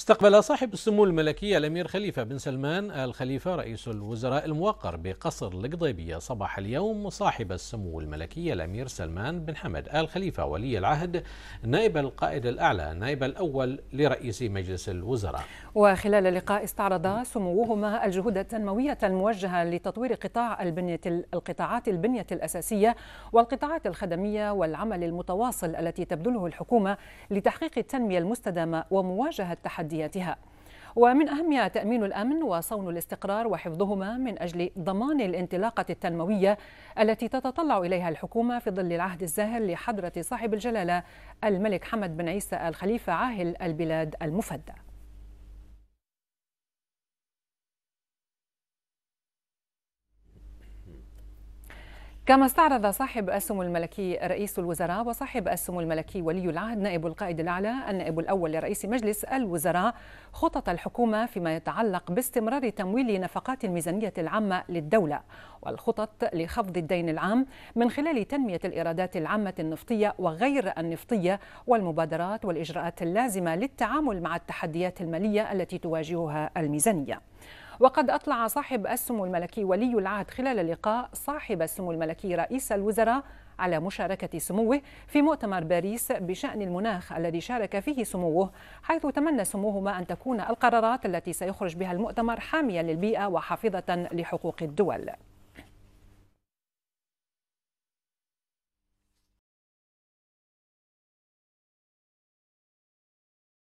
استقبل صاحب السمو الملكي الأمير خليفة بن سلمان آل خليفة رئيس الوزراء الموقر بقصر القضيبية. صباح اليوم صاحب السمو الملكي الأمير سلمان بن حمد آل خليفة ولي العهد نائب القائد الأعلى نائب الأول لرئيس مجلس الوزراء. وخلال اللقاء استعرض سموهما الجهود التنموية الموجهة لتطوير قطاع البنية القطاعات البنية الأساسية والقطاعات الخدمية والعمل المتواصل التي تبذله الحكومة لتحقيق التنمية المستدامة ومواجهة تحديات تحدياتها. ومن أهمها تأمين الأمن وصون الاستقرار وحفظهما من أجل ضمان الانطلاقة التنموية التي تتطلع إليها الحكومة في ظل العهد الزاهر لحضرة صاحب الجلالة الملك حمد بن عيسى الخليفة عاهل البلاد المفدى. كما استعرض صاحب السمو الملكي رئيس الوزراء وصاحب السمو الملكي ولي العهد نائب القائد الأعلى النائب الأول لرئيس مجلس الوزراء خطط الحكومة فيما يتعلق باستمرار تمويل نفقات الميزانية العامة للدولة والخطط لخفض الدين العام من خلال تنمية الإيرادات العامة النفطية وغير النفطية والمبادرات والإجراءات اللازمة للتعامل مع التحديات المالية التي تواجهها الميزانية. وقد أطلع صاحب السمو الملكي ولي العهد خلال اللقاء صاحب السمو الملكي رئيس الوزراء على مشاركة سموه في مؤتمر باريس بشأن المناخ الذي شارك فيه سموه حيث تمنى سموهما أن تكون القرارات التي سيخرج بها المؤتمر حامية للبيئة وحافظة لحقوق الدول.